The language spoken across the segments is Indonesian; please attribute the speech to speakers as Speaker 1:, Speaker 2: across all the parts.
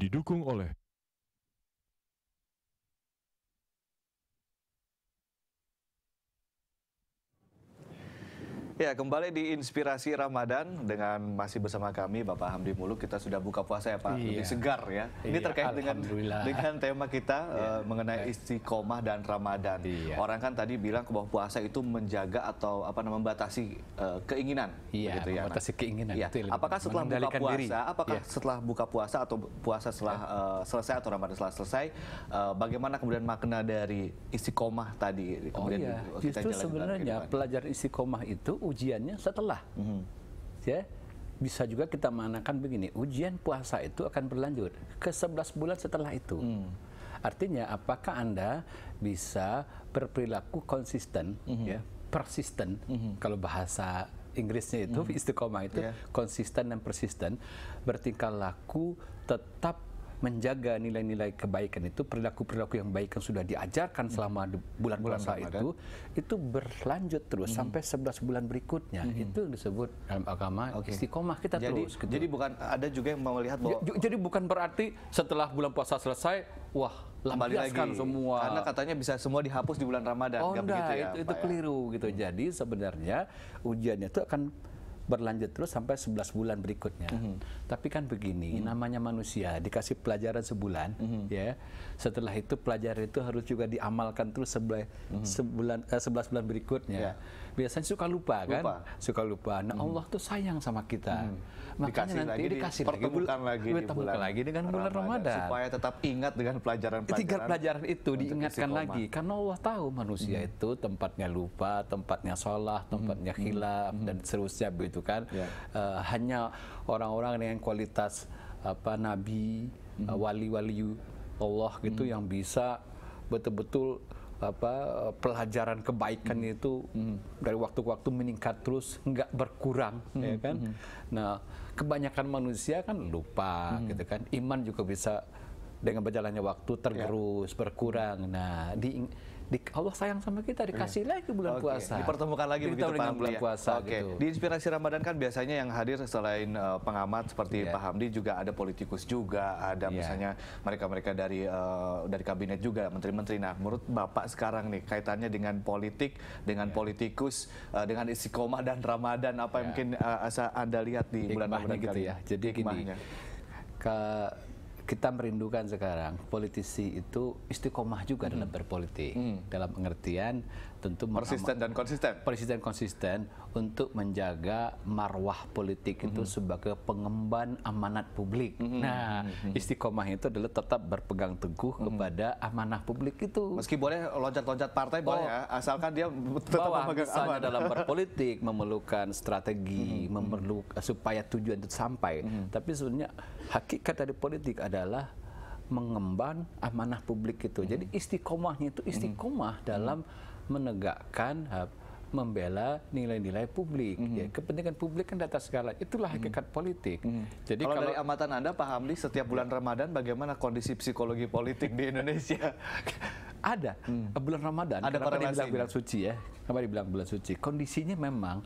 Speaker 1: didukung oleh
Speaker 2: Ya, kembali di Inspirasi Ramadan dengan masih bersama kami Bapak Hamdi Muluk. Kita sudah buka puasa ya Pak,
Speaker 3: Iya.
Speaker 2: lebih segar ya. Ini
Speaker 3: Iya,
Speaker 2: terkait dengan dengan tema kita eh, mengenai istiqomah dan Ramadan.
Speaker 3: Iya.
Speaker 2: Orang kan tadi bilang bahwa puasa itu menjaga atau apa namanya membatasi eh, keinginan,
Speaker 3: Iya,
Speaker 2: begitu ya.
Speaker 3: membatasi keinginan,
Speaker 2: Iya.
Speaker 3: itu
Speaker 2: Apakah setelah buka puasa,
Speaker 3: diri.
Speaker 2: apakah
Speaker 3: Iya.
Speaker 2: setelah buka puasa atau puasa setelah eh, selesai atau Ramadan setelah selesai, eh, bagaimana kemudian makna dari istiqomah tadi
Speaker 3: Oh
Speaker 2: kemudian
Speaker 3: iya,
Speaker 2: kita
Speaker 3: justru sebenarnya pelajaran istiqomah itu ujiannya setelah. Ya, bisa juga kita manakan begini, ujian puasa itu akan berlanjut ke 11 bulan setelah itu. Artinya apakah Anda bisa berperilaku konsisten ya, persisten kalau bahasa Inggrisnya itu istiqomah itu
Speaker 2: Yeah.
Speaker 3: konsisten dan persisten bertingkah laku tetap menjaga nilai-nilai kebaikan itu perilaku-perilaku yang baik yang sudah diajarkan selama di bulan,
Speaker 2: Bulan
Speaker 3: puasa
Speaker 2: Ramadan.
Speaker 3: itu itu berlanjut terus sampai 11 bulan berikutnya itu disebut dalam agama
Speaker 2: Oke.
Speaker 3: istiqomah kita
Speaker 2: jadi,
Speaker 3: terus gitu.
Speaker 2: jadi bukan ada juga yang melihat bahwa
Speaker 3: J- jadi bukan berarti setelah bulan puasa selesai wah
Speaker 2: kembali lagi
Speaker 3: semua
Speaker 2: karena katanya bisa semua dihapus di bulan Ramadan
Speaker 3: Oh
Speaker 2: nggak
Speaker 3: enggak,
Speaker 2: begitu ya
Speaker 3: itu, itu
Speaker 2: ya?
Speaker 3: keliru gitu. Jadi sebenarnya ujiannya itu akan berlanjut terus sampai 11 bulan berikutnya.
Speaker 2: Mhm.
Speaker 3: Tapi kan begini, namanya manusia dikasih pelajaran sebulan,
Speaker 2: Mhm.
Speaker 3: ya. Setelah itu pelajaran itu harus juga diamalkan terus sebelah, sebulan eh, 11 bulan berikutnya.
Speaker 2: Mhm. Ya.
Speaker 3: Biasanya suka lupa kan?
Speaker 2: Lupa. Mhm.
Speaker 3: Suka lupa. Nah, Allah tuh sayang sama kita. Makanya
Speaker 2: Dikasih
Speaker 3: nanti
Speaker 2: lagi,
Speaker 3: dikasih lagi,
Speaker 2: dipertemukan
Speaker 3: bul-
Speaker 2: lagi di bulan
Speaker 3: lagi dengan bulan Ramadan.
Speaker 2: supaya tetap ingat dengan pelajaran-pelajaran
Speaker 3: Tiga pelajaran itu diingatkan.
Speaker 2: Hmm.
Speaker 3: lagi karena Allah tahu manusia itu tempatnya lupa, tempatnya sholat, tempatnya khilaf dan seterusnya begitu kan.
Speaker 2: Hmm. Ya.
Speaker 3: Eh, hanya orang-orang dengan kualitas apa nabi,
Speaker 2: Hmm.
Speaker 3: eh, wali-wali Allah gitu yang bisa betul-betul apa eh, pelajaran kebaikan
Speaker 2: Hmm.
Speaker 3: itu dari waktu ke waktu meningkat terus nggak berkurang
Speaker 2: Hmm.
Speaker 3: ya kan nah kebanyakan manusia kan lupa
Speaker 2: Hmm.
Speaker 3: gitu kan iman juga bisa dengan berjalannya waktu
Speaker 2: Ya.
Speaker 3: tergerus berkurang nah di, di Allah sayang sama kita dikasih lagi bulan.
Speaker 2: Oke,
Speaker 3: puasa
Speaker 2: Dipertemukan lagi begitu
Speaker 3: dengan bulan
Speaker 2: ya?
Speaker 3: puasa
Speaker 2: Oke.
Speaker 3: gitu
Speaker 2: Di Inspirasi Ramadan kan biasanya yang hadir selain eh, pengamat seperti
Speaker 3: Iya.
Speaker 2: Pak Hamdi juga ada politikus juga, ada
Speaker 3: Iya.
Speaker 2: misalnya mereka-mereka dari eh, dari kabinet juga, menteri-menteri. Nah, menurut Bapak sekarang nih kaitannya dengan politik, dengan
Speaker 3: Iya.
Speaker 2: politikus, eh, dengan istiqomah dan Ramadan apa yang
Speaker 3: Iya.
Speaker 2: mungkin eh, asa Anda lihat di bulan
Speaker 3: Hikmahnya
Speaker 2: Ramadan
Speaker 3: gitu
Speaker 2: kali
Speaker 3: ya jadi gini
Speaker 2: Hikmahnya.
Speaker 3: ke- kita merindukan sekarang politisi itu istiqomah juga dalam berpolitik dalam pengertian tentu
Speaker 2: Hmm. Persisten dan konsisten.
Speaker 3: persisten konsisten untuk menjaga marwah politik itu
Speaker 2: Hmm.
Speaker 3: sebagai pengemban amanat publik. Nah,
Speaker 2: Hmm.
Speaker 3: istiqomah itu adalah tetap berpegang teguh kepada amanah publik itu.
Speaker 2: Meski boleh loncat-loncat partai boleh
Speaker 3: Oh.
Speaker 2: ya, asalkan dia tetap
Speaker 3: bahwa
Speaker 2: memegang amanah.
Speaker 3: dalam berpolitik memerlukan strategi, memerlukan supaya tujuan itu sampai. Tapi sebenarnya hakikat dari politik adalah mengemban amanah publik itu. Jadi istiqomahnya itu istiqomah dalam menegakkan membela nilai-nilai publik. Ya, kepentingan publik kan di atas segala. Itulah hakikat politik. Jadi
Speaker 2: kalau,
Speaker 3: kalau,
Speaker 2: dari amatan Anda Pak Hamdi setiap bulan Ramadan bagaimana kondisi psikologi politik di Indonesia?
Speaker 3: ada bulan Ramadan.
Speaker 2: Ada
Speaker 3: kenapa dibilang bulan suci ya? Kenapa dibilang bulan suci? Kondisinya memang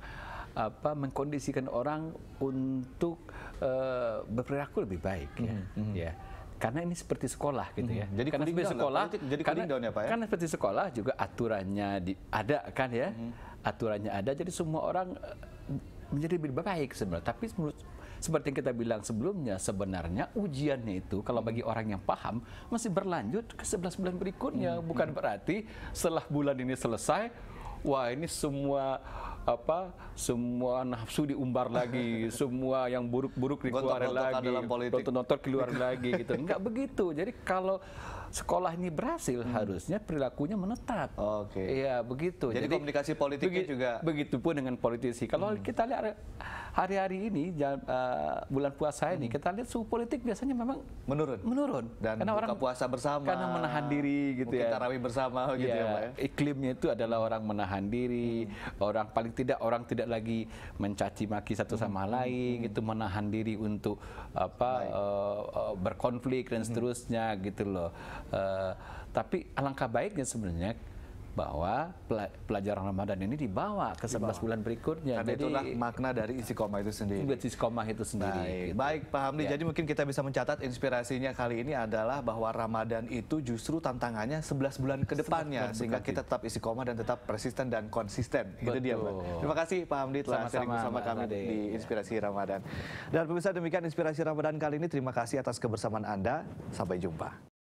Speaker 3: apa mengkondisikan orang untuk eh, berperilaku lebih baik ya. ya. Karena ini seperti sekolah gitu ya.
Speaker 2: Hmm, Jadi
Speaker 3: karena seperti sekolah,
Speaker 2: politik jadi
Speaker 3: karena,
Speaker 2: down ya, Pak, ya?
Speaker 3: karena seperti sekolah juga aturannya di- ada kan ya.
Speaker 2: Hmm.
Speaker 3: Aturannya ada jadi semua orang eh, menjadi lebih baik sebenarnya. Tapi menurut seperti yang kita bilang sebelumnya sebenarnya ujiannya itu kalau bagi orang yang paham masih berlanjut ke 11 bulan berikutnya bukan berarti setelah bulan ini selesai wah ini semua apa semua nafsu diumbar lagi semua yang buruk-buruk dikeluarin
Speaker 2: Gontok-gontokan
Speaker 3: lagi
Speaker 2: dalam politik.
Speaker 3: nonton keluar lagi gitu enggak begitu jadi kalau sekolah ini berhasil harusnya perilakunya menetap.
Speaker 2: Oke.
Speaker 3: iya begitu.
Speaker 2: Jadi komunikasi politiknya juga- Hmm.
Speaker 3: begitupun dengan politisi. Kalau kita lihat hari-hari ini jam- eh, bulan puasa ini kita lihat suhu politik biasanya memang
Speaker 2: Menurun.
Speaker 3: menurun.
Speaker 2: Dan buka puasa bersama.
Speaker 3: karena menahan diri gitu
Speaker 2: Mungkin
Speaker 3: ya.
Speaker 2: tarawih bersama gitu ya, Pak ya.
Speaker 3: iklimnya itu adalah orang menahan diri. Orang paling tidak orang tidak lagi mencaci maki satu sama lain gitu menahan diri untuk apa eh, eh, berkonflik dan seterusnya gitu loh Eh, tapi alangkah baiknya sebenarnya bahwa pela- pelajaran Ramadan ini dibawa ke 11 bulan berikutnya.
Speaker 2: Dan itulah makna dari istiqomah itu sendiri.
Speaker 3: buat istiqomah itu sendiri.
Speaker 2: Baik,
Speaker 3: gitu.
Speaker 2: baik Pak Hamdi.
Speaker 3: Ya.
Speaker 2: Jadi mungkin kita bisa mencatat inspirasinya kali ini adalah bahwa Ramadan itu justru tantangannya 11 bulan ke depannya sehingga kita tetap istiqomah dan tetap persisten dan konsisten. Itu dia.
Speaker 3: Betul.
Speaker 2: Terima kasih Pak Hamdi telah
Speaker 3: Sama-sama,
Speaker 2: sharing bersama
Speaker 3: Mbak
Speaker 2: kami di Inspirasi Ramadan. Dan pemirsa demikian Inspirasi Ramadan kali ini. Terima kasih atas kebersamaan Anda. Sampai jumpa.